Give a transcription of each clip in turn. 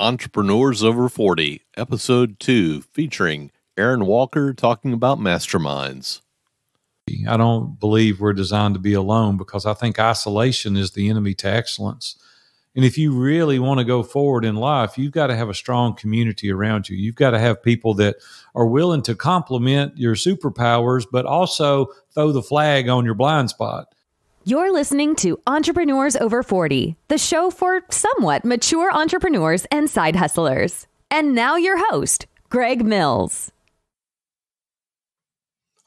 Entrepreneurs Over 40, Episode 2, featuring Aaron Walker talking about masterminds. I don't believe we're designed to be alone because I think isolation is the enemy to excellence. And if you really want to go forward in life, you've got to have a strong community around you. You've got to have people that are willing to complement your superpowers, but also throw the flag on your blind spot. You're listening to Entrepreneurs Over 40, the show for somewhat mature entrepreneurs and side hustlers. And now your host, Greg Mills.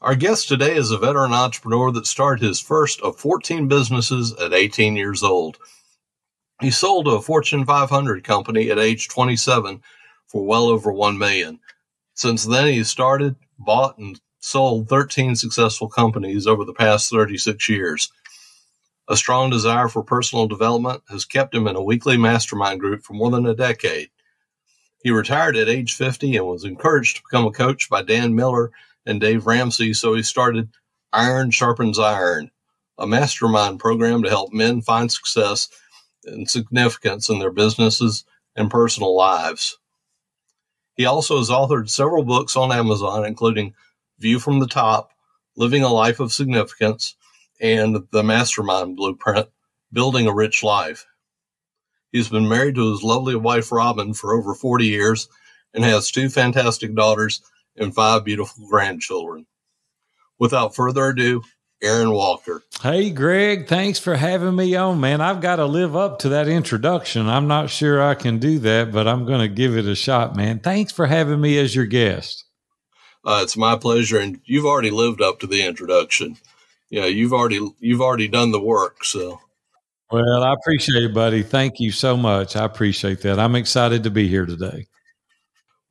Our guest today is a veteran entrepreneur that started his first of 14 businesses at 18 years old. He sold to a Fortune 500 company at age 27 for well over 1 million. Since then, he started, bought, and sold 13 successful companies over the past 36 years. A strong desire for personal development has kept him in a weekly mastermind group for more than a decade. He retired at age 50 and was encouraged to become a coach by Dan Miller and Dave Ramsey, so he started Iron Sharpens Iron, a mastermind program to help men find success and significance in their businesses and personal lives. He also has authored several books on Amazon, including View from the Top, Living a Life of Significance, and The Mastermind Blueprint, Building a Rich Life. He's been married to his lovely wife, Robin, for over 40 years and has two fantastic daughters and five beautiful grandchildren. Without further ado, Aaron Walker. Hey, Greg, thanks for having me on, man. I've got to live up to that introduction. I'm not sure I can do that, but I'm going to give it a shot, man. Thanks for having me as your guest. Uh, it's my pleasure, and you've already lived up to the introduction. Yeah, you've already you've already done the work. So, well, I appreciate it, buddy. Thank you so much. I appreciate that. I'm excited to be here today.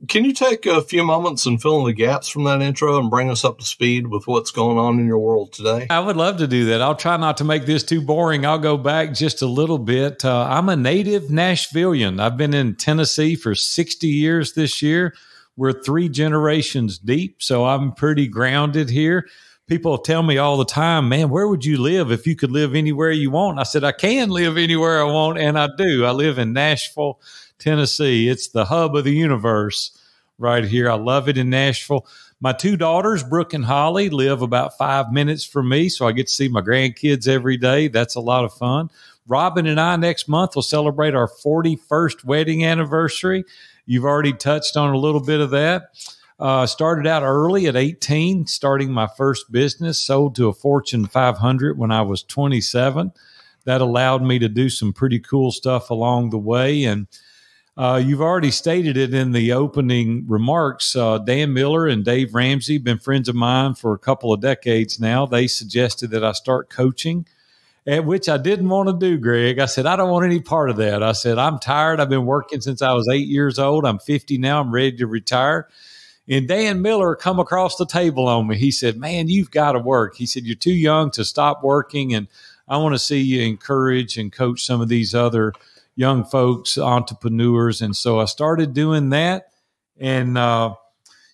Can you take a few moments and fill in the gaps from that intro and bring us up to speed with what's going on in your world today? I would love to do that. I'll try not to make this too boring. I'll go back just a little bit. Uh, I'm a native Nashvillian. I've been in Tennessee for 60 years this year. We're three generations deep, so I'm pretty grounded here. People tell me all the time, man, where would you live if you could live anywhere you want? I said, I can live anywhere I want, and I do. I live in Nashville, Tennessee. It's the hub of the universe right here. I love it in Nashville. My two daughters, Brooke and Holly, live about five minutes from me, so I get to see my grandkids every day. That's a lot of fun. Robin and I next month will celebrate our 41st wedding anniversary. You've already touched on a little bit of that. Uh, started out early at 18, starting my first business, sold to a Fortune 500 when I was 27. That allowed me to do some pretty cool stuff along the way. And uh, you've already stated it in the opening remarks. Uh, Dan Miller and Dave Ramsey been friends of mine for a couple of decades now. They suggested that I start coaching, at which I didn't want to do, Greg. I said, I don't want any part of that. I said, I'm tired. I've been working since I was eight years old. I'm 50 now. I'm ready to retire. And Dan Miller come across the table on me. He said, Man, you've got to work. He said, You're too young to stop working. And I want to see you encourage and coach some of these other young folks, entrepreneurs. And so I started doing that. And, uh,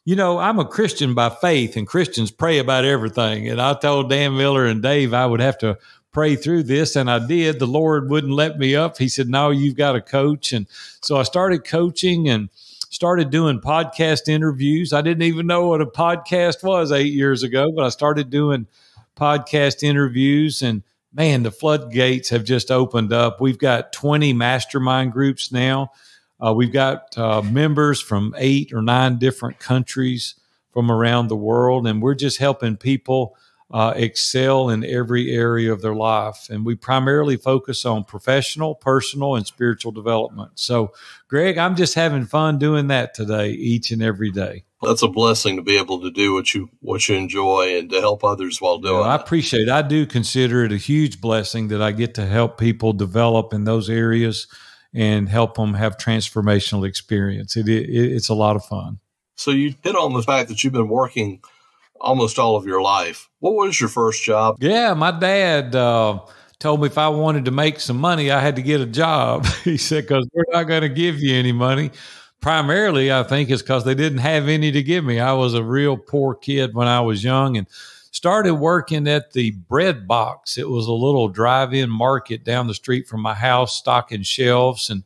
you know, I'm a Christian by faith, and Christians pray about everything. And I told Dan Miller and Dave I would have to pray through this, and I did. The Lord wouldn't let me up. He said, No, you've got to coach. And so I started coaching and started doing podcast interviews. I didn't even know what a podcast was eight years ago, but I started doing podcast interviews and man, the floodgates have just opened up. We've got 20 mastermind groups now. Uh, we've got uh, members from eight or nine different countries from around the world, and we're just helping people uh, excel in every area of their life. And we primarily focus on professional, personal, and spiritual development. So, Greg, I'm just having fun doing that today, each and every day. That's a blessing to be able to do what you what you enjoy and to help others while doing. It. I appreciate. it. I do consider it a huge blessing that I get to help people develop in those areas and help them have transformational experience. It, it it's a lot of fun. So you hit on the fact that you've been working almost all of your life. What was your first job? Yeah, my dad uh, told me if I wanted to make some money, I had to get a job. he said, because we're not going to give you any money. Primarily, I think is because they didn't have any to give me. I was a real poor kid when I was young and started working at the bread box. It was a little drive in market down the street from my house, stocking shelves. And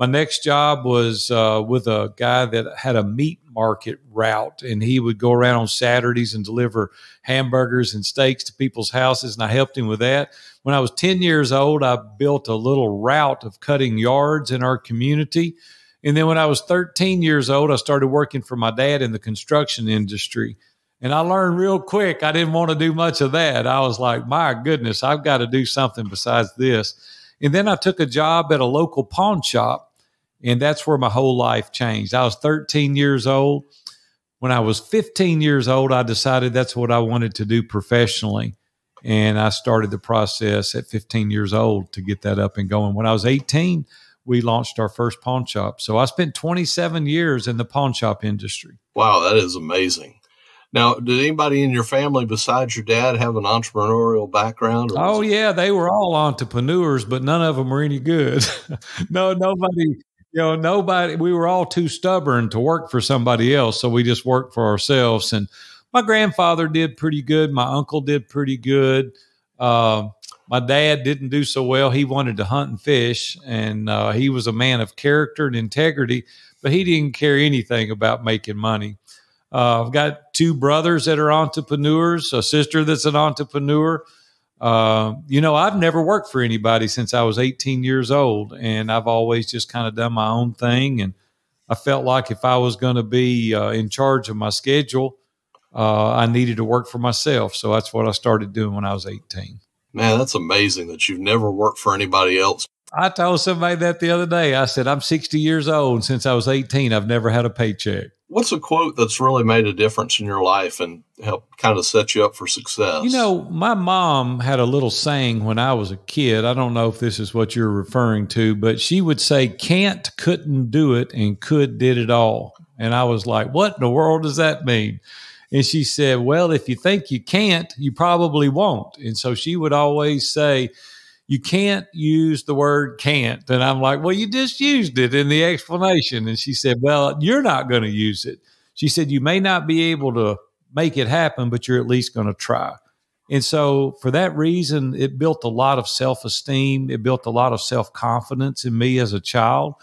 my next job was uh, with a guy that had a meat market route, and he would go around on Saturdays and deliver hamburgers and steaks to people's houses, and I helped him with that. When I was 10 years old, I built a little route of cutting yards in our community. And then when I was 13 years old, I started working for my dad in the construction industry. And I learned real quick I didn't want to do much of that. I was like, my goodness, I've got to do something besides this. And then I took a job at a local pawn shop and that's where my whole life changed. I was 13 years old. When I was 15 years old, I decided that's what I wanted to do professionally. And I started the process at 15 years old to get that up and going. When I was 18, we launched our first pawn shop. So I spent 27 years in the pawn shop industry. Wow, that is amazing. Now, did anybody in your family besides your dad have an entrepreneurial background? Oh, yeah, they were all entrepreneurs, but none of them were any good. no, nobody you know, nobody, we were all too stubborn to work for somebody else. So we just worked for ourselves. And my grandfather did pretty good. My uncle did pretty good. Uh, my dad didn't do so well. He wanted to hunt and fish, and uh, he was a man of character and integrity, but he didn't care anything about making money. Uh, I've got two brothers that are entrepreneurs, a sister that's an entrepreneur. Uh, you know, I've never worked for anybody since I was 18 years old, and I've always just kind of done my own thing. And I felt like if I was going to be uh, in charge of my schedule, uh, I needed to work for myself. So that's what I started doing when I was 18. Man, that's amazing that you've never worked for anybody else. I told somebody that the other day. I said, I'm 60 years old. Since I was 18, I've never had a paycheck. What's a quote that's really made a difference in your life and helped kind of set you up for success? You know, my mom had a little saying when I was a kid. I don't know if this is what you're referring to, but she would say, can't, couldn't do it, and could did it all. And I was like, what in the world does that mean? And she said, well, if you think you can't, you probably won't. And so she would always say, you can't use the word can't. And I'm like, well, you just used it in the explanation. And she said, well, you're not going to use it. She said, you may not be able to make it happen, but you're at least going to try. And so, for that reason, it built a lot of self esteem. It built a lot of self confidence in me as a child.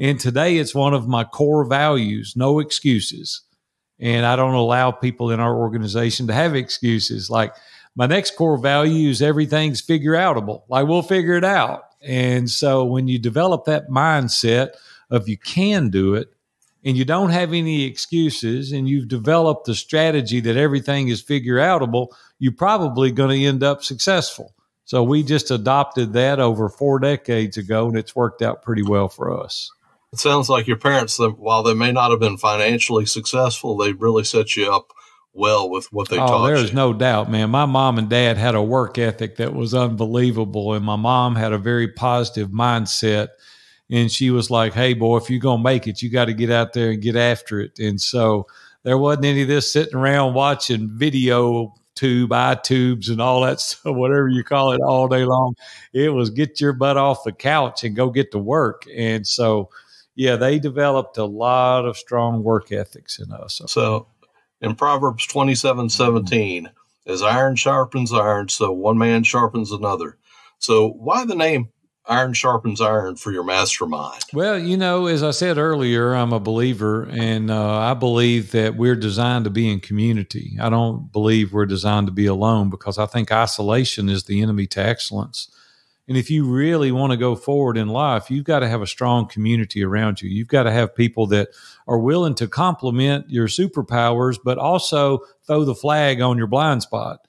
And today, it's one of my core values no excuses. And I don't allow people in our organization to have excuses. Like, my next core value is everything's figure outable. Like we'll figure it out. And so when you develop that mindset of you can do it and you don't have any excuses and you've developed the strategy that everything is figure outable, you're probably going to end up successful. So we just adopted that over four decades ago and it's worked out pretty well for us. It sounds like your parents, while they may not have been financially successful, they really set you up well with what they oh, taught there's you. no doubt, man. My mom and dad had a work ethic that was unbelievable, and my mom had a very positive mindset. And she was like, "Hey, boy, if you're gonna make it, you got to get out there and get after it." And so there wasn't any of this sitting around watching video tube, iTubes, and all that stuff, whatever you call it, all day long. It was get your butt off the couch and go get to work. And so, yeah, they developed a lot of strong work ethics in us. So in Proverbs 27 17, as iron sharpens iron, so one man sharpens another. So, why the name Iron Sharpens Iron for your mastermind? Well, you know, as I said earlier, I'm a believer, and uh, I believe that we're designed to be in community. I don't believe we're designed to be alone because I think isolation is the enemy to excellence. And if you really want to go forward in life, you've got to have a strong community around you. You've got to have people that are willing to complement your superpowers, but also throw the flag on your blind spot.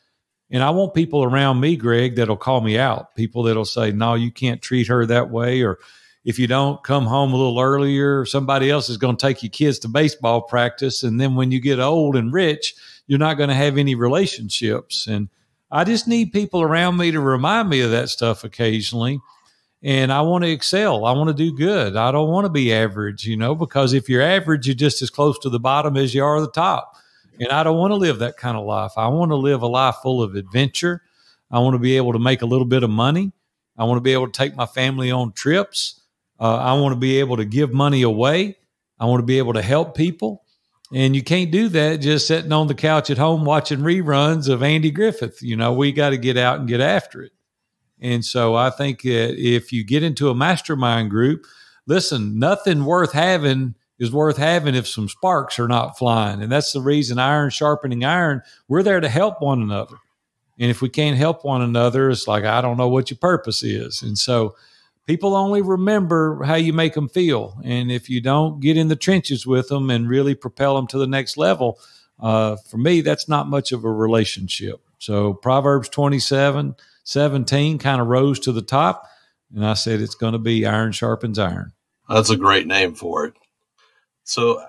And I want people around me, Greg, that'll call me out. People that'll say, no, you can't treat her that way. Or if you don't come home a little earlier, somebody else is going to take your kids to baseball practice. And then when you get old and rich, you're not going to have any relationships. And I just need people around me to remind me of that stuff occasionally. And I want to excel. I want to do good. I don't want to be average, you know, because if you're average, you're just as close to the bottom as you are the top. And I don't want to live that kind of life. I want to live a life full of adventure. I want to be able to make a little bit of money. I want to be able to take my family on trips. Uh, I want to be able to give money away. I want to be able to help people. And you can't do that just sitting on the couch at home watching reruns of Andy Griffith. You know, we got to get out and get after it. And so I think that if you get into a mastermind group, listen, nothing worth having is worth having if some sparks are not flying. And that's the reason iron sharpening iron, we're there to help one another. And if we can't help one another, it's like, I don't know what your purpose is. And so people only remember how you make them feel. And if you don't get in the trenches with them and really propel them to the next level, uh, for me, that's not much of a relationship. So Proverbs 27, 17 kind of rose to the top. And I said, it's going to be iron sharpens iron. That's a great name for it. So,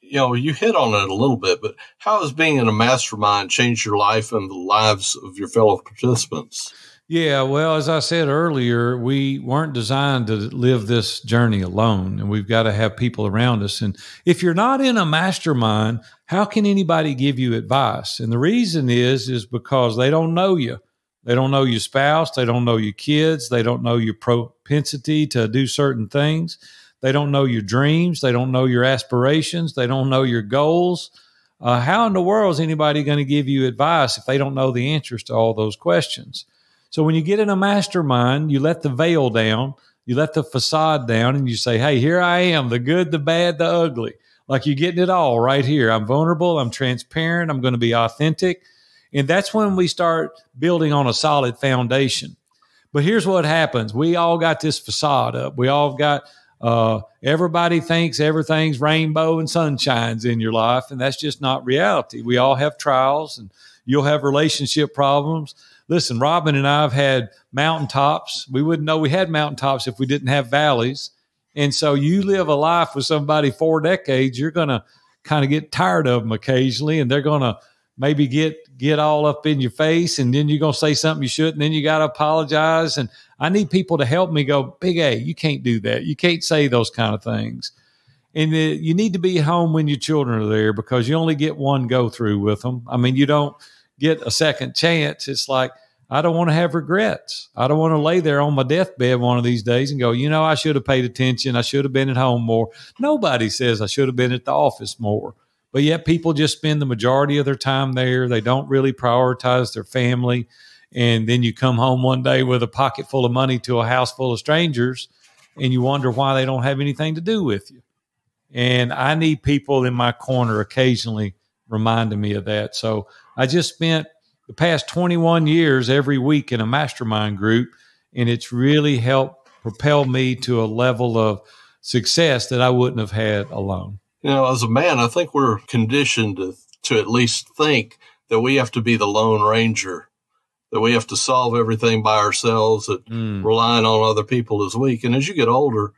you know, you hit on it a little bit, but how has being in a mastermind changed your life and the lives of your fellow participants? Yeah, well, as I said earlier, we weren't designed to live this journey alone, and we've got to have people around us. And if you're not in a mastermind, how can anybody give you advice? And the reason is is because they don't know you. They don't know your spouse, they don't know your kids, they don't know your propensity to do certain things. They don't know your dreams, they don't know your aspirations, they don't know your goals. Uh, how in the world is anybody going to give you advice if they don't know the answers to all those questions? So when you get in a mastermind, you let the veil down, you let the facade down, and you say, Hey, here I am, the good, the bad, the ugly. Like you're getting it all right here. I'm vulnerable, I'm transparent, I'm going to be authentic. And that's when we start building on a solid foundation. But here's what happens we all got this facade up. We all got, uh, everybody thinks everything's rainbow and sunshines in your life, and that's just not reality. We all have trials, and you'll have relationship problems listen, Robin and I have had mountaintops. We wouldn't know we had mountaintops if we didn't have valleys. And so you live a life with somebody four decades, you're going to kind of get tired of them occasionally, and they're going to maybe get get all up in your face, and then you're going to say something you shouldn't, then you got to apologize. And I need people to help me go, Big A, you can't do that. You can't say those kind of things. And the, you need to be home when your children are there because you only get one go through with them. I mean, you don't get a second chance, it's like, I don't want to have regrets. I don't want to lay there on my deathbed one of these days and go, you know, I should have paid attention. I should have been at home more. Nobody says I should have been at the office more. But yet people just spend the majority of their time there. They don't really prioritize their family. And then you come home one day with a pocket full of money to a house full of strangers and you wonder why they don't have anything to do with you. And I need people in my corner occasionally reminding me of that. So I just spent the past 21 years every week in a mastermind group, and it's really helped propel me to a level of success that I wouldn't have had alone. You know, as a man, I think we're conditioned to, to at least think that we have to be the lone ranger, that we have to solve everything by ourselves, that mm. relying on other people is weak. And as you get older,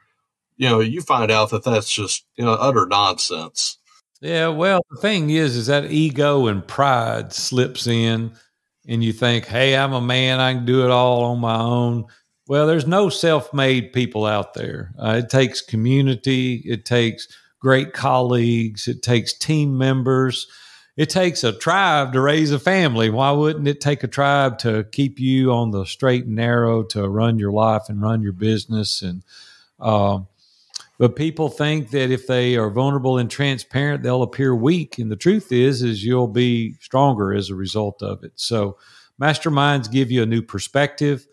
you know, you find out that that's just, you know, utter nonsense. Yeah, well, the thing is, is that ego and pride slips in, and you think, "Hey, I'm a man; I can do it all on my own." Well, there's no self-made people out there. Uh, it takes community. It takes great colleagues. It takes team members. It takes a tribe to raise a family. Why wouldn't it take a tribe to keep you on the straight and narrow to run your life and run your business and um, but people think that if they are vulnerable and transparent, they'll appear weak. And the truth is, is you'll be stronger as a result of it. So masterminds give you a new perspective.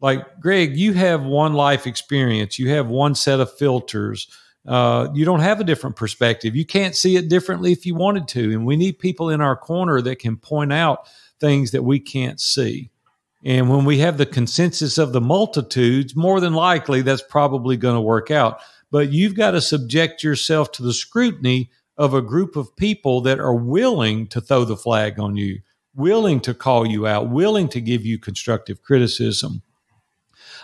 Like Greg, you have one life experience. You have one set of filters. Uh, you don't have a different perspective. You can't see it differently if you wanted to. And we need people in our corner that can point out things that we can't see. And when we have the consensus of the multitudes, more than likely that's probably going to work out but you've got to subject yourself to the scrutiny of a group of people that are willing to throw the flag on you, willing to call you out, willing to give you constructive criticism.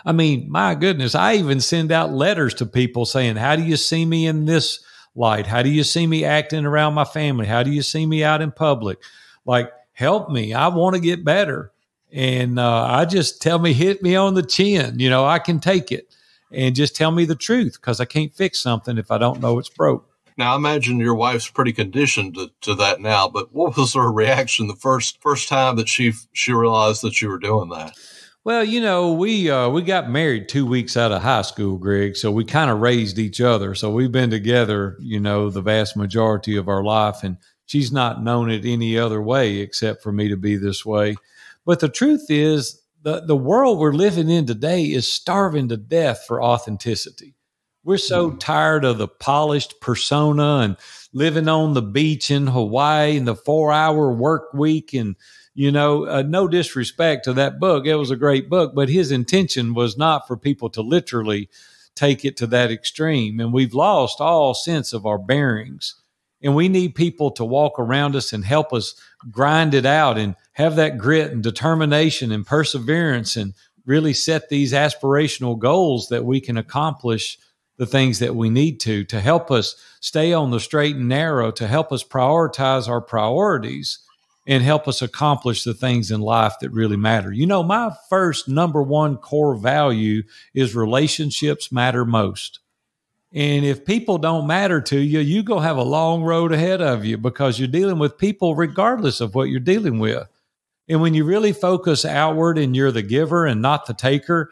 I mean, my goodness, I even send out letters to people saying, How do you see me in this light? How do you see me acting around my family? How do you see me out in public? Like, help me. I want to get better. And uh, I just tell me, hit me on the chin. You know, I can take it and just tell me the truth because I can't fix something if I don't know it's broke. Now, I imagine your wife's pretty conditioned to, to that now, but what was her reaction the first first time that she she realized that you were doing that? Well, you know, we uh, we got married two weeks out of high school, Greg. So we kind of raised each other. So we've been together, you know, the vast majority of our life, and she's not known it any other way except for me to be this way. But the truth is, the, the world we're living in today is starving to death for authenticity. We're so mm. tired of the polished persona and living on the beach in Hawaii and the four hour work week. And, you know, uh, no disrespect to that book. It was a great book, but his intention was not for people to literally take it to that extreme. And we've lost all sense of our bearings. And we need people to walk around us and help us grind it out and have that grit and determination and perseverance and really set these aspirational goals that we can accomplish the things that we need to to help us stay on the straight and narrow to help us prioritize our priorities and help us accomplish the things in life that really matter. You know, my first number one core value is relationships matter most. And if people don't matter to you, you go have a long road ahead of you because you're dealing with people regardless of what you're dealing with. And when you really focus outward and you're the giver and not the taker,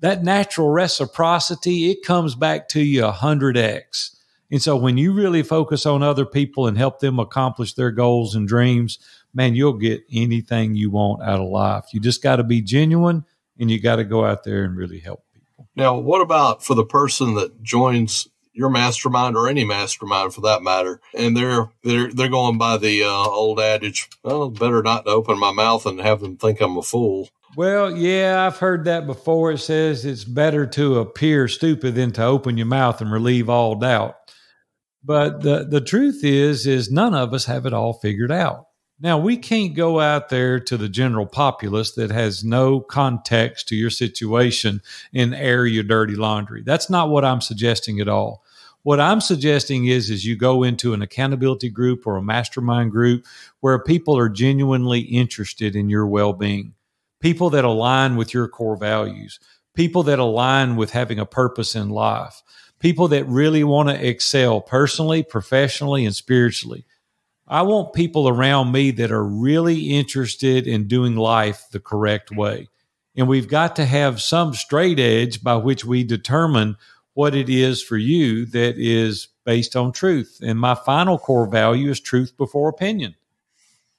that natural reciprocity, it comes back to you a hundred X. And so when you really focus on other people and help them accomplish their goals and dreams, man, you'll get anything you want out of life. You just got to be genuine and you got to go out there and really help people. Now, what about for the person that joins your mastermind or any mastermind for that matter, and they're they're they're going by the uh, old adage, well, better not to open my mouth and have them think I'm a fool. Well, yeah, I've heard that before. It says it's better to appear stupid than to open your mouth and relieve all doubt. But the the truth is is none of us have it all figured out. Now, we can't go out there to the general populace that has no context to your situation and air your dirty laundry. That's not what I'm suggesting at all. What I'm suggesting is is you go into an accountability group or a mastermind group where people are genuinely interested in your well-being. People that align with your core values, people that align with having a purpose in life, people that really want to excel personally, professionally, and spiritually. I want people around me that are really interested in doing life the correct mm-hmm. way. And we've got to have some straight edge by which we determine what it is for you that is based on truth. And my final core value is truth before opinion.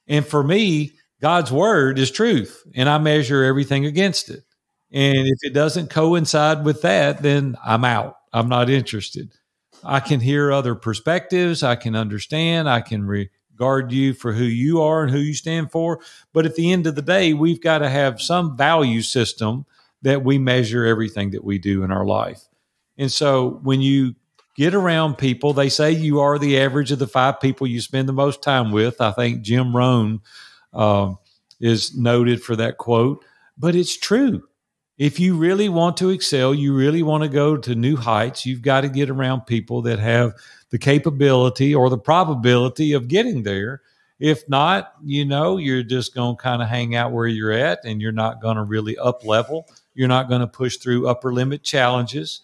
And for me, God's word is truth, and I measure everything against it. And if it doesn't coincide with that, then I'm out. I'm not interested. I can hear other perspectives. I can understand. I can re- guard you for who you are and who you stand for. But at the end of the day, we've got to have some value system that we measure everything that we do in our life. And so when you get around people, they say you are the average of the five people you spend the most time with. I think Jim Rohn uh, is noted for that quote, but it's true. If you really want to excel, you really want to go to new heights, you've got to get around people that have the capability or the probability of getting there. If not, you know, you're just going to kind of hang out where you're at and you're not going to really up level. You're not going to push through upper limit challenges.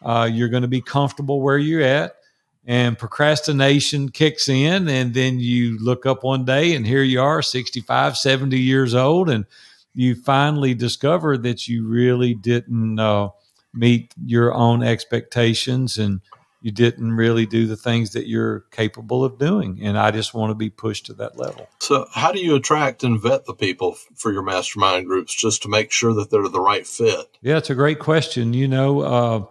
Uh, you're going to be comfortable where you're at. And procrastination kicks in. And then you look up one day and here you are, 65, 70 years old. And you finally discover that you really didn't uh, meet your own expectations and you didn't really do the things that you're capable of doing. And I just want to be pushed to that level. So, how do you attract and vet the people for your mastermind groups just to make sure that they're the right fit? Yeah, it's a great question. You know, uh,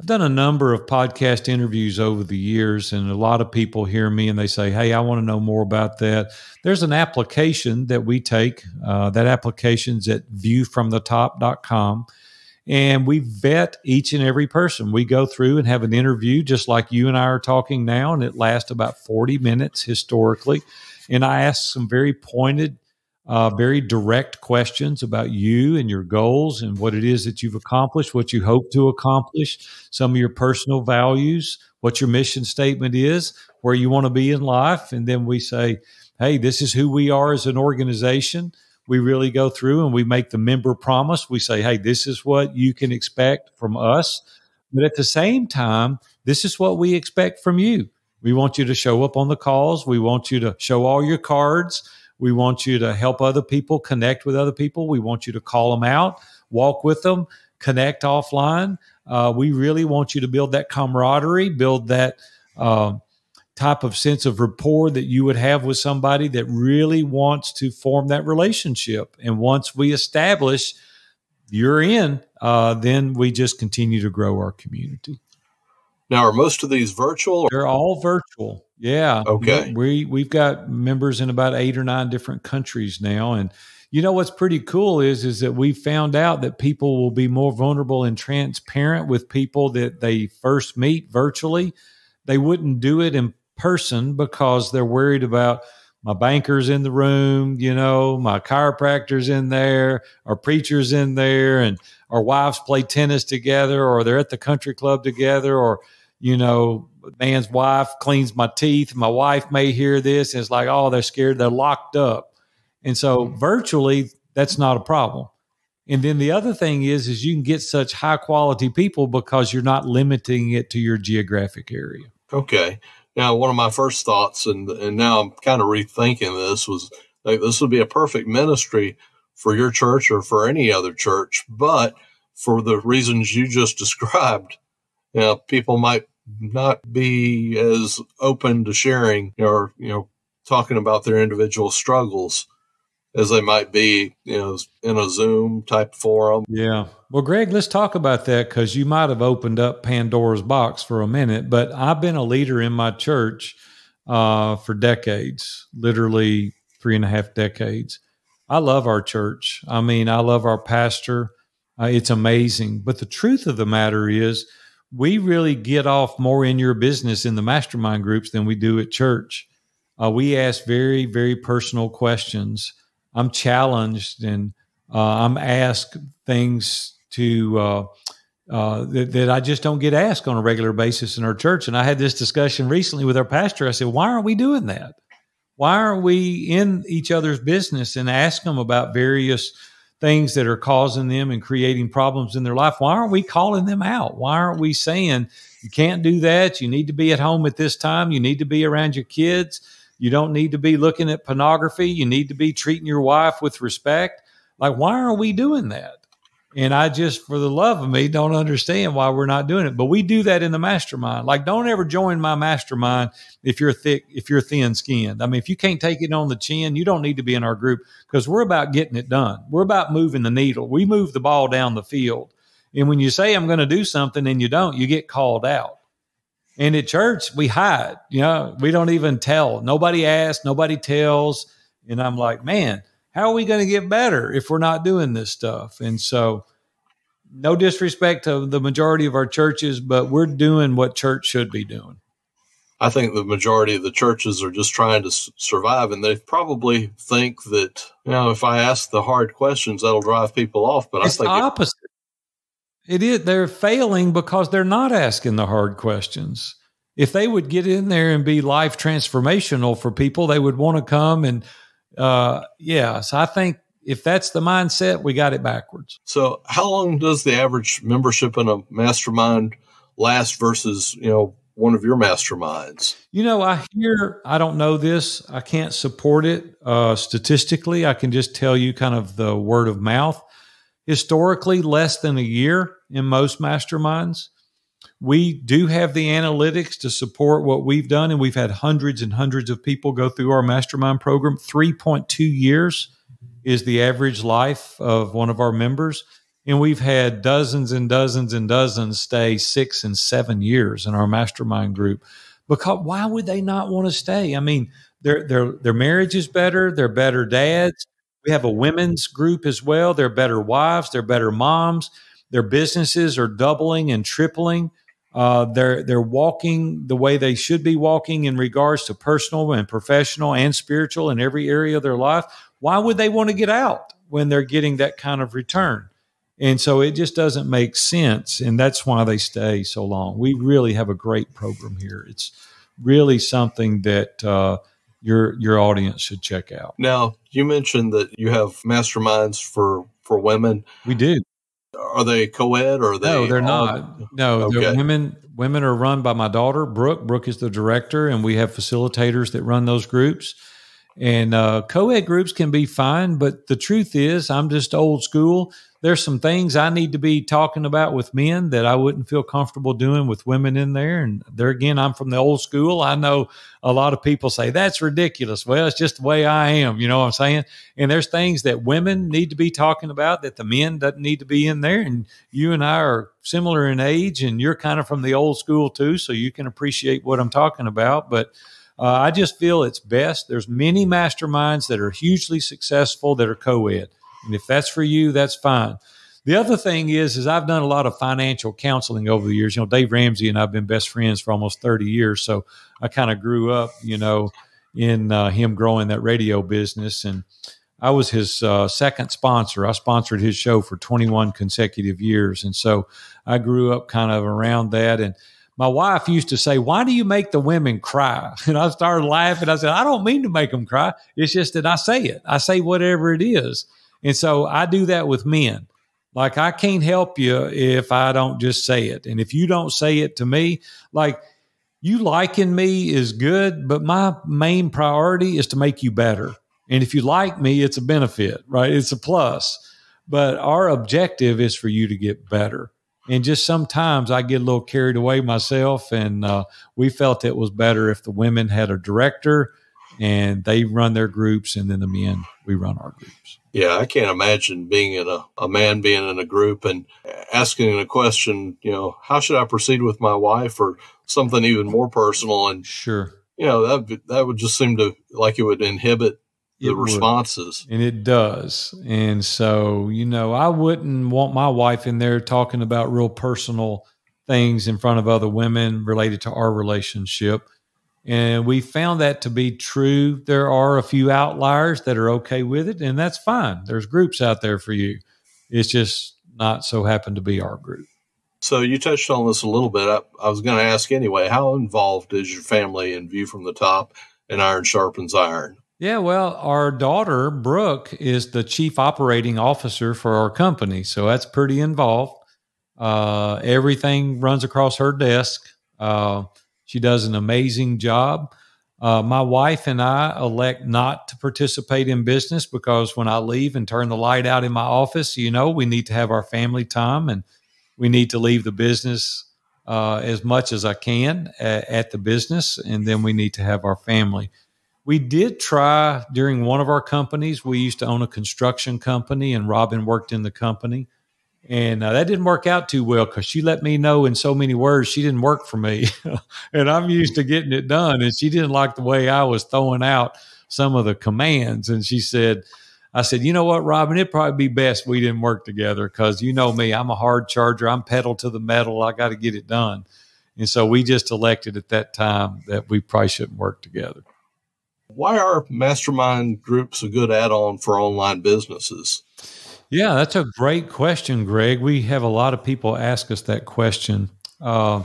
I've done a number of podcast interviews over the years, and a lot of people hear me and they say, Hey, I want to know more about that. There's an application that we take. Uh, that application's at viewfromthetop.com and we vet each and every person. We go through and have an interview, just like you and I are talking now, and it lasts about 40 minutes historically. And I ask some very pointed, uh, very direct questions about you and your goals and what it is that you've accomplished, what you hope to accomplish, some of your personal values, what your mission statement is, where you want to be in life. And then we say, hey, this is who we are as an organization we really go through and we make the member promise. We say, hey, this is what you can expect from us. But at the same time, this is what we expect from you. We want you to show up on the calls. We want you to show all your cards. We want you to help other people connect with other people. We want you to call them out, walk with them, connect offline. Uh, we really want you to build that camaraderie, build that uh, type of sense of rapport that you would have with somebody that really wants to form that relationship. And once we establish you're in, uh, then we just continue to grow our community. Now, are most of these virtual? They're all virtual. Yeah. Okay. We we've got members in about eight or nine different countries now, and you know what's pretty cool is is that we found out that people will be more vulnerable and transparent with people that they first meet virtually. They wouldn't do it in person because they're worried about my banker's in the room, you know, my chiropractor's in there, our preacher's in there, and our wives play tennis together, or they're at the country club together, or you know, man's wife cleans my teeth. My wife may hear this. And it's like, oh, they're scared. They're locked up. And so mm-hmm. virtually, that's not a problem. And then the other thing is, is you can get such high quality people because you're not limiting it to your geographic area. Okay. Now, one of my first thoughts, and and now I'm kind of rethinking this, was like this would be a perfect ministry for your church or for any other church, but for the reasons you just described, you know, people might not be as open to sharing or, you know, talking about their individual struggles as they might be, you know, in a Zoom type forum. Yeah. Well, Greg, let's talk about that because you might have opened up Pandora's box for a minute. But I've been a leader in my church uh, for decades, literally three and a half decades. I love our church. I mean, I love our pastor. Uh, it's amazing. But the truth of the matter is, we really get off more in your business in the mastermind groups than we do at church. Uh, we ask very, very personal questions. I'm challenged and uh, I'm asked things to uh, uh, that, that, I just don't get asked on a regular basis in our church. And I had this discussion recently with our pastor. I said, "Why aren't we doing that? Why aren't we in each other's business and ask them about various?" things that are causing them and creating problems in their life. Why aren't we calling them out? Why aren't we saying, you can't do that? You need to be at home at this time. You need to be around your kids. You don't need to be looking at pornography. You need to be treating your wife with respect. Like, why are we doing that? And I just, for the love of me, don't understand why we're not doing it. But we do that in the mastermind. Like, don't ever join my mastermind if you're thick, if you're thin skinned. I mean, if you can't take it on the chin, you don't need to be in our group because we're about getting it done. We're about moving the needle. We move the ball down the field. And when you say I'm going to do something and you don't, you get called out. And at church, we hide. You know, we don't even tell. Nobody asks, nobody tells. And I'm like, man, how are we going to get better if we're not doing this stuff? And so, no disrespect to the majority of our churches, but we're doing what church should be doing. I think the majority of the churches are just trying to s- survive, and they probably think that you know if I ask the hard questions, that'll drive people off. But it's I think the opposite. It, is. They're failing because they're not asking the hard questions. If they would get in there and be life transformational for people, they would want to come and uh, yeah. So I think if that's the mindset, we got it backwards. So how long does the average membership in a mastermind last versus, you know, one of your masterminds? You know, I hear, I don't know this. I can't support it uh, statistically. I can just tell you kind of the word of mouth. Historically, less than a year in most masterminds. We do have the analytics to support what we've done, and we've had hundreds and hundreds of people go through our mastermind program. 3.2 years is the average life of one of our members. And we've had dozens and dozens and dozens stay six and seven years in our mastermind group. Because why would they not want to stay? I mean, their their their marriage is better, they're better dads. We have a women's group as well. They're better wives, they're better moms. Their businesses are doubling and tripling. Uh, they're they're walking the way they should be walking in regards to personal and professional and spiritual in every area of their life. Why would they want to get out when they're getting that kind of return? And so it just doesn't make sense, and that's why they stay so long. We really have a great program here. It's really something that uh, your your audience should check out. Now, you mentioned that you have masterminds for for women. We do. Are they co-ed or are they? No, they're all, not. No, okay. they're women. Women are run by my daughter, Brooke. Brooke is the director, and we have facilitators that run those groups. And uh, co-ed groups can be fine, but the truth is, I'm just old school. There's some things I need to be talking about with men that I wouldn't feel comfortable doing with women in there. And there again, I'm from the old school. I know a lot of people say that's ridiculous. Well, it's just the way I am. You know what I'm saying? And there's things that women need to be talking about that the men doesn't need to be in there. And you and I are similar in age, and you're kind of from the old school too, so you can appreciate what I'm talking about. But uh, I just feel it's best. There's many masterminds that are hugely successful that are co-ed and if that's for you, that's fine. The other thing is, is I've done a lot of financial counseling over the years. You know, Dave Ramsey and I've been best friends for almost 30 years. So I kind of grew up, you know, in uh, him growing that radio business. And I was his uh, second sponsor. I sponsored his show for 21 consecutive years. And so I grew up kind of around that. And my wife used to say, Why do you make the women cry? And I started laughing. I said, I don't mean to make them cry. It's just that I say it. I say whatever it is. And so I do that with men. Like I can't help you if I don't just say it. And if you don't say it to me, like you liking me is good, but my main priority is to make you better. And if you like me, it's a benefit, right? It's a plus. But our objective is for you to get better. And just sometimes I get a little carried away myself. And uh, we felt it was better if the women had a director and they run their groups, and then the men, we run our groups. Yeah, I can't imagine being in a, a man being in a group and asking a question, you know, how should I proceed with my wife or something even more personal? And sure, you know, that, that would just seem to like it would inhibit the it responses. Would. And it does. And so, you know, I wouldn't want my wife in there talking about real personal things in front of other women related to our relationship. And we found that to be true. There are a few outliers that are okay with it, and that's fine. There's groups out there for you. It's just not so happened to be our group. So you touched on this a little bit. I, I was going to ask anyway. How involved is your family in View from the Top and Iron Sharpens Iron? Yeah, well, our daughter Brooke is the chief operating officer for our company, so that's pretty involved. Uh, everything runs across her desk. Uh, she does an amazing job. Uh, my wife and I elect not to participate in business because when I leave and turn the light out in my office, you know, we need to have our family time and we need to leave the business uh, as much as I can at, at the business, and then we need to have our family. We did try during one of our companies. We used to own a construction company, and Robin worked in the company. And uh, that didn't work out too well because she let me know in so many words she didn't work for me. and I'm used to getting it done. And she didn't like the way I was throwing out some of the commands. And she said, I said, you know what, Robin, it'd probably be best we didn't work together because you know me, I'm a hard charger. I'm pedal to the metal. I got to get it done. And so we just elected at that time that we probably shouldn't work together. Why are mastermind groups a good add on for online businesses? Yeah, that's a great question, Greg. We have a lot of people ask us that question. Uh,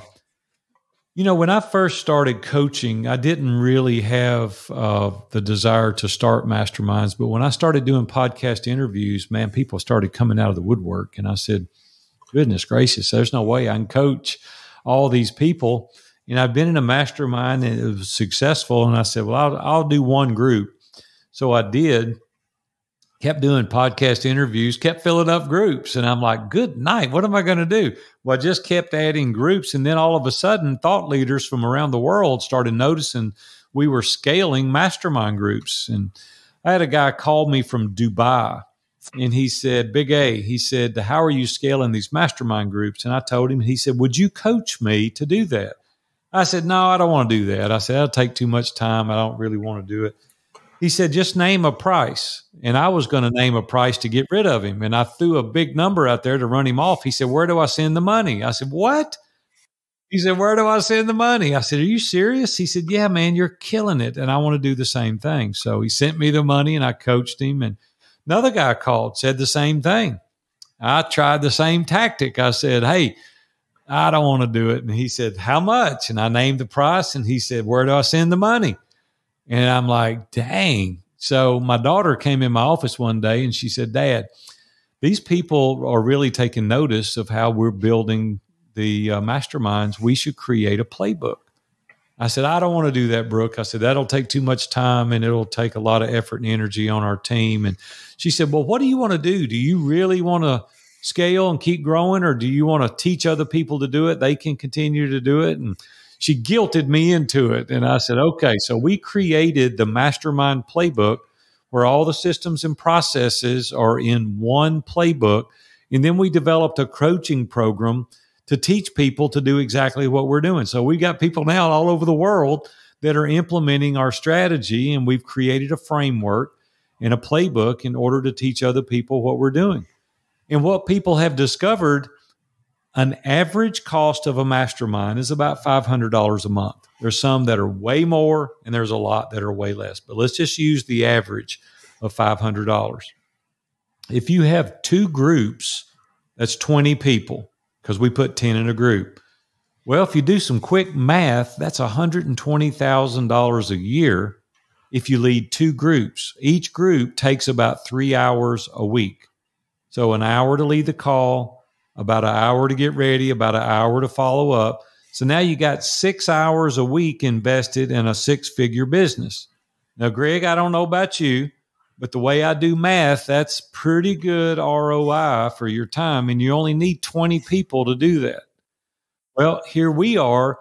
you know, when I first started coaching, I didn't really have uh, the desire to start masterminds. But when I started doing podcast interviews, man, people started coming out of the woodwork. And I said, goodness gracious, there's no way I can coach all these people. And I've been in a mastermind and it was successful. And I said, well, I'll, I'll do one group. So I did kept doing podcast interviews, kept filling up groups. And I'm like, good night. What am I going to do? Well, I just kept adding groups. And then all of a sudden, thought leaders from around the world started noticing we were scaling mastermind groups. And I had a guy call me from Dubai and he said, Big A, he said, How are you scaling these mastermind groups? And I told him, he said, Would you coach me to do that? I said, No, I don't want to do that. I said, That'll take too much time. I don't really want to do it. He said, just name a price. And I was going to name a price to get rid of him. And I threw a big number out there to run him off. He said, Where do I send the money? I said, What? He said, Where do I send the money? I said, Are you serious? He said, Yeah, man, you're killing it. And I want to do the same thing. So he sent me the money and I coached him. And another guy called, said the same thing. I tried the same tactic. I said, Hey, I don't want to do it. And he said, How much? And I named the price. And he said, Where do I send the money? And I'm like, dang. So my daughter came in my office one day and she said, Dad, these people are really taking notice of how we're building the uh, masterminds. We should create a playbook. I said, I don't want to do that, Brooke. I said, that'll take too much time and it'll take a lot of effort and energy on our team. And she said, Well, what do you want to do? Do you really want to scale and keep growing, or do you want to teach other people to do it? They can continue to do it. And she guilted me into it. And I said, okay. So we created the mastermind playbook where all the systems and processes are in one playbook. And then we developed a coaching program to teach people to do exactly what we're doing. So we've got people now all over the world that are implementing our strategy, and we've created a framework and a playbook in order to teach other people what we're doing. And what people have discovered an average cost of a mastermind is about $500 a month. There's some that are way more, and there's a lot that are way less. But let's just use the average of $500. If you have two groups, that's 20 people because we put 10 in a group. Well, if you do some quick math, that's $120,000 a year if you lead two groups. Each group takes about three hours a week. So, an hour to lead the call, about an hour to get ready, about an hour to follow up. So now you got six hours a week invested in a six figure business. Now, Greg, I don't know about you, but the way I do math, that's pretty good ROI for your time. And you only need 20 people to do that. Well, here we are,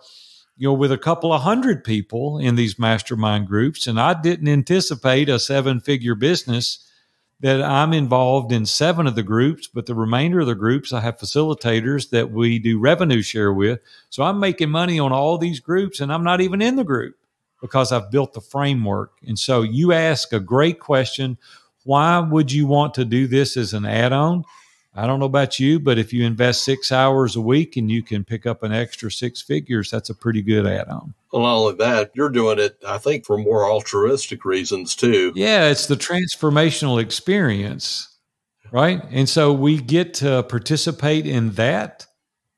you know, with a couple of hundred people in these mastermind groups. And I didn't anticipate a seven figure business that I'm involved in seven of the groups, but the remainder of the groups, I have facilitators that we do revenue share with. So I'm making money on all these groups and I'm not even in the group because I've built the framework. And so you ask a great question. Why would you want to do this as an add on? I don't know about you, but if you invest six hours a week and you can pick up an extra six figures, that's a pretty good add on. Well, not only that, you're doing it, I think, for more altruistic reasons too. Yeah, it's the transformational experience, right? And so we get to participate in that.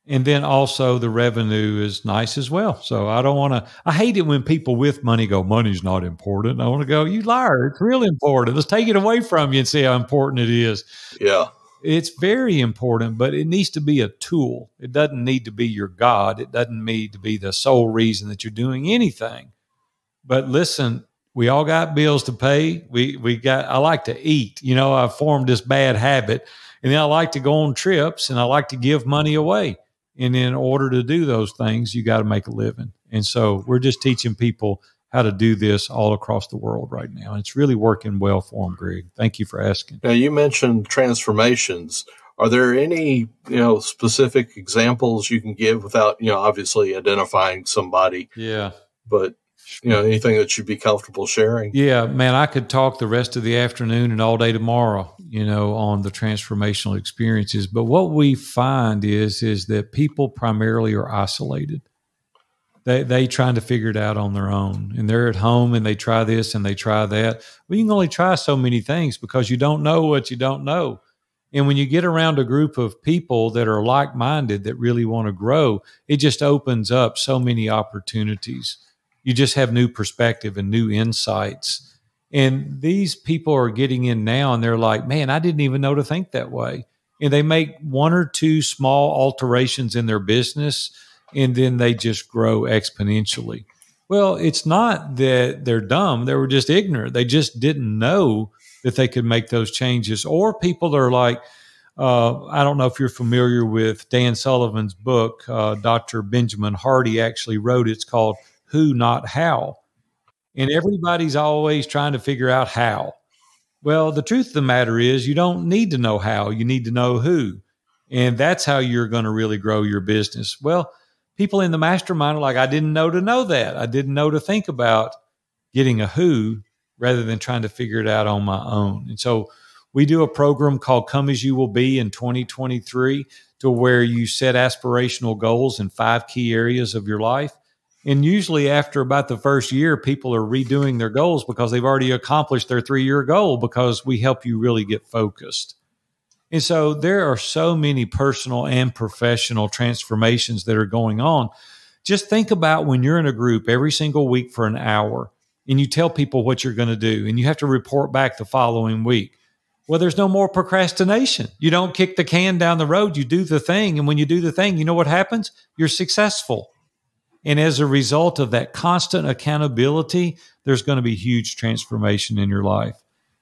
And then also the revenue is nice as well. So I don't want to, I hate it when people with money go, money's not important. I want to go, you liar. It's really important. Let's take it away from you and see how important it is. Yeah. It's very important, but it needs to be a tool. It doesn't need to be your God. It doesn't need to be the sole reason that you're doing anything. But listen, we all got bills to pay. We we got I like to eat. You know, I've formed this bad habit. And then I like to go on trips and I like to give money away. And in order to do those things, you got to make a living. And so we're just teaching people how to do this all across the world right now. And it's really working well for them, Greg. Thank you for asking. Now, you mentioned transformations. Are there any, you know, specific examples you can give without, you know, obviously identifying somebody? Yeah. But, you know, anything that you'd be comfortable sharing? Yeah, man, I could talk the rest of the afternoon and all day tomorrow, you know, on the transformational experiences. But what we find is is that people primarily are isolated they they trying to figure it out on their own. And they're at home and they try this and they try that. Well you can only try so many things because you don't know what you don't know. And when you get around a group of people that are like-minded that really want to grow it just opens up so many opportunities. You just have new perspective and new insights. And these people are getting in now and they're like man i didn't even know to think that way. And they make one or two small alterations in their business and then they just grow exponentially. Well, it's not that they're dumb, they were just ignorant. They just didn't know that they could make those changes. Or people are like, uh, I don't know if you're familiar with Dan Sullivan's book, uh, Dr. Benjamin Hardy actually wrote. It's called Who, Not How. And everybody's always trying to figure out how. Well, the truth of the matter is, you don't need to know how, you need to know who. And that's how you're going to really grow your business. Well, people in the mastermind are like, I didn't know to know that. I didn't know to think about getting a who rather than trying to figure it out on my own. And so we do a program called Come As You Will Be in 2023 to where you set aspirational goals in five key areas of your life. And usually, after about the first year, people are redoing their goals because they've already accomplished their three year goal because we help you really get focused. And so there are so many personal and professional transformations that are going on. Just think about when you're in a group every single week for an hour and you tell people what you're going to do and you have to report back the following week. Well, there's no more procrastination. You don't kick the can down the road, you do the thing. And when you do the thing, you know what happens? You're successful. And as a result of that constant accountability, there's going to be huge transformation in your life.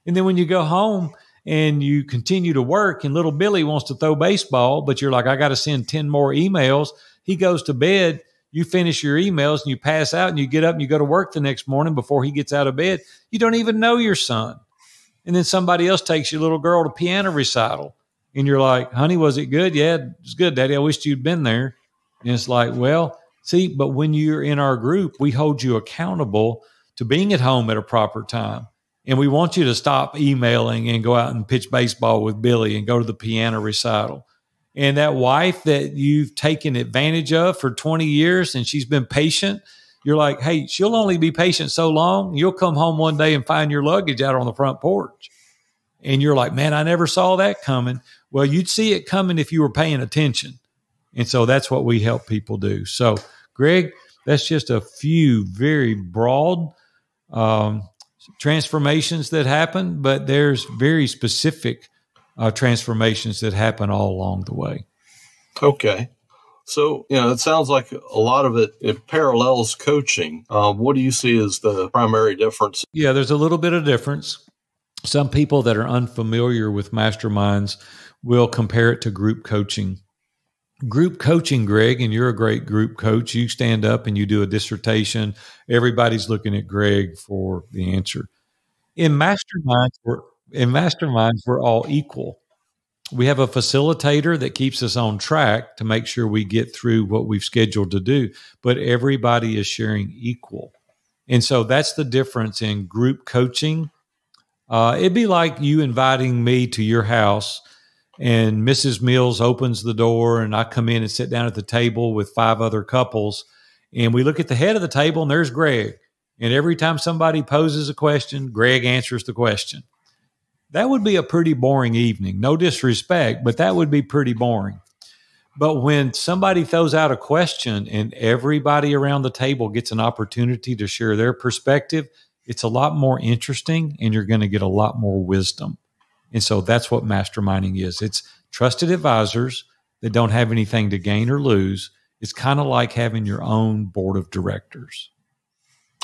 And then when you go home and you continue to work and little Billy wants to throw baseball, but you're like, I got to send 10 more emails. He goes to bed. You finish your emails and you pass out and you get up and you go to work the next morning before he gets out of bed. You don't even know your son. And then somebody else takes your little girl to piano recital and you're like, honey, was it good? Yeah, it's good, daddy. I wished you'd been there. And it's like, well, see, but when you're in our group, we hold you accountable to being at home at a proper time. And we want you to stop emailing and go out and pitch baseball with Billy and go to the piano recital. And that wife that you've taken advantage of for 20 years and she's been patient, you're like, hey, she'll only be patient so long. You'll come home one day and find your luggage out on the front porch. And you're like, man, I never saw that coming. Well, you'd see it coming if you were paying attention. And so that's what we help people do. So, Greg, that's just a few very broad um, transformations that happen, but there's very specific uh, transformations that happen all along the way. Okay. So, you know, it sounds like a lot of it, it parallels coaching. Uh, what do you see as the primary difference? Yeah, there's a little bit of difference. Some people that are unfamiliar with masterminds will compare it to group coaching. Group coaching, Greg, and you're a great group coach. You stand up and you do a dissertation. Everybody's looking at Greg for the answer. In masterminds, we're, in masterminds, we're all equal. We have a facilitator that keeps us on track to make sure we get through what we've scheduled to do, but everybody is sharing equal. And so that's the difference in group coaching. Uh, it'd be like you inviting me to your house and Mrs. Mills opens the door and I come in and sit down at the table with five other couples and we look at the head of the table and there's Greg. And every time somebody poses a question, Greg answers the question. That would be a pretty boring evening. No disrespect, but that would be pretty boring. But when somebody throws out a question and everybody around the table gets an opportunity to share their perspective, it's a lot more interesting and you're going to get a lot more wisdom. And so that's what masterminding is it's trusted advisors that don't have anything to gain or lose. It's kind of like having your own board of directors.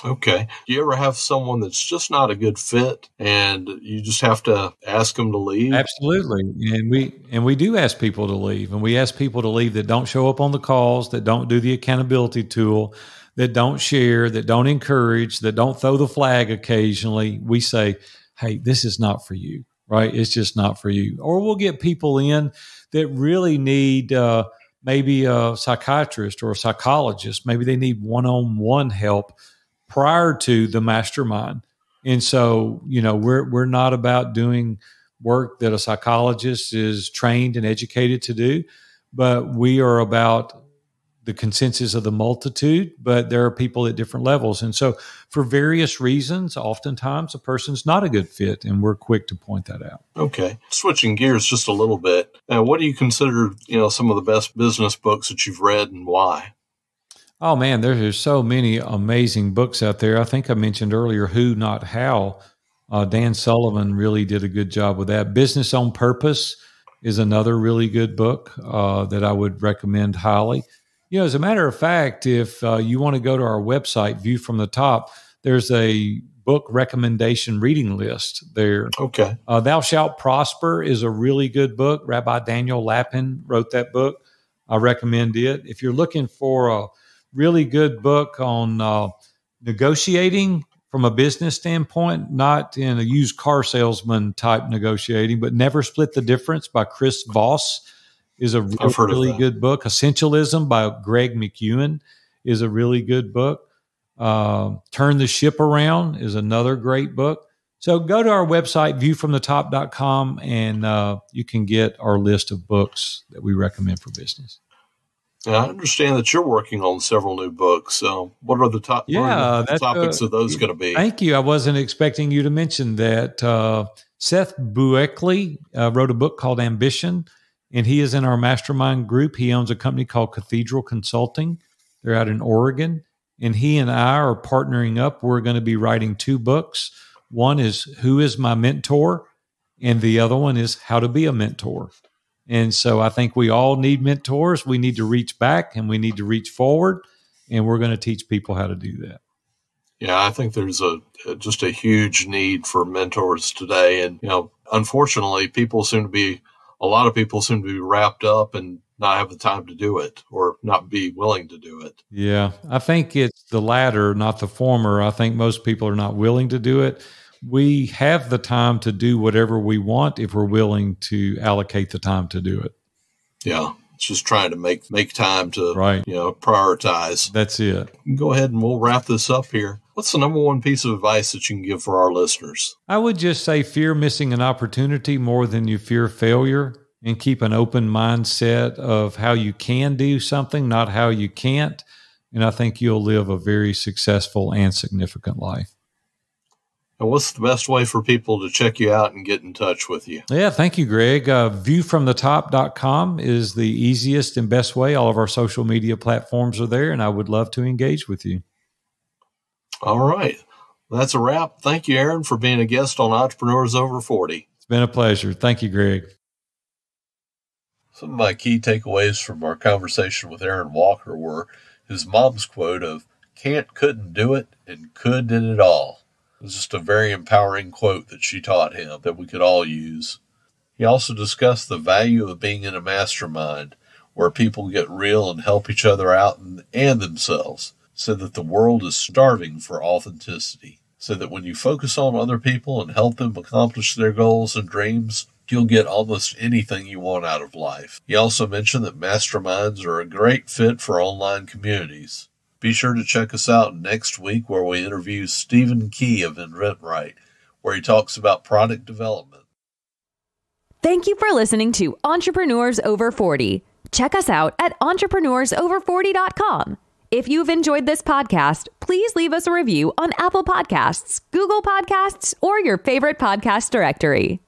Okay. Do you ever have someone that's just not a good fit and you just have to ask them to leave? Absolutely. And we and we do ask people to leave and we ask people to leave that don't show up on the calls, that don't do the accountability tool, that don't share, that don't encourage, that don't throw the flag occasionally. We say, "Hey, this is not for you." Right? It's just not for you. Or we'll get people in that really need uh, maybe a psychiatrist or a psychologist. Maybe they need one on one help prior to the mastermind. And so, you know, we're, we're not about doing work that a psychologist is trained and educated to do, but we are about the consensus of the multitude, but there are people at different levels. And so, for various reasons, oftentimes a person's not a good fit, and we're quick to point that out. Okay. Switching gears just a little bit. Now, what do you consider, you know, some of the best business books that you've read and why? Oh, man, there's so many amazing books out there. I think I mentioned earlier Who, Not How. Uh, Dan Sullivan really did a good job with that. Business on Purpose is another really good book uh, that I would recommend highly. You know, as a matter of fact, if uh, you want to go to our website, view from the top, there's a book recommendation reading list there. Okay. Uh, Thou Shalt Prosper is a really good book. Rabbi Daniel Lapin wrote that book. I recommend it. If you're looking for a really good book on uh, negotiating from a business standpoint, not in a used car salesman type negotiating, but Never Split the Difference by Chris Voss is a really good book. Essentialism by Greg McKeown is a really good book. Uh, Turn the Ship Around is another great book. So go to our website, viewfromthetop.com, and uh, you can get our list of books that we recommend for business. I understand that you're working on several new books. So, what are the top? Yeah, the topics uh, of those going to be? Thank you. I wasn't expecting you to mention that. Uh, Seth Buckley uh, wrote a book called Ambition and he is in our mastermind group. He owns a company called Cathedral Consulting. They're out in Oregon, and he and I are partnering up. We're going to be writing two books. One is Who is My Mentor? And the other one is How to Be a Mentor. And so I think we all need mentors. We need to reach back and we need to reach forward. And we're going to teach people how to do that. Yeah, I think there's a just a huge need for mentors today, and you know, unfortunately, people seem to be, a lot of people seem to be wrapped up and not have the time to do it or not be willing to do it. Yeah, I think it's the latter, not the former. I think most people are not willing to do it. We have the time to do whatever we want if we're willing to allocate the time to do it. Yeah. It's just trying to make make time to right. you know prioritize. That's it. Go ahead and we'll wrap this up here. What's the number one piece of advice that you can give for our listeners? I would just say fear missing an opportunity more than you fear failure and keep an open mindset of how you can do something, not how you can't. And I think you'll live a very successful and significant life. And what's the best way for people to check you out and get in touch with you? Yeah, thank you, Greg. Uh, viewfromthetop.com is the easiest and best way. All of our social media platforms are there, and I would love to engage with you. All right. That's a wrap. Thank you, Aaron, for being a guest on Entrepreneurs Over 40. It's been a pleasure. Thank you, Greg. Some of my key takeaways from our conversation with Aaron Walker were his mom's quote of, can't, couldn't do it, and could did it all. It was just a very empowering quote that she taught him that we could all use. He also discussed the value of being in a mastermind where people get real and help each other out and, and themselves. Said that the world is starving for authenticity. So that when you focus on other people and help them accomplish their goals and dreams, you'll get almost anything you want out of life. He also mentioned that masterminds are a great fit for online communities. Be sure to check us out next week where we interview Stephen Key of InventRight, where he talks about product development. Thank you for listening to Entrepreneurs Over 40. Check us out at entrepreneursover40.com. If you've enjoyed this podcast, please leave us a review on Apple Podcasts, Google Podcasts, or your favorite podcast directory.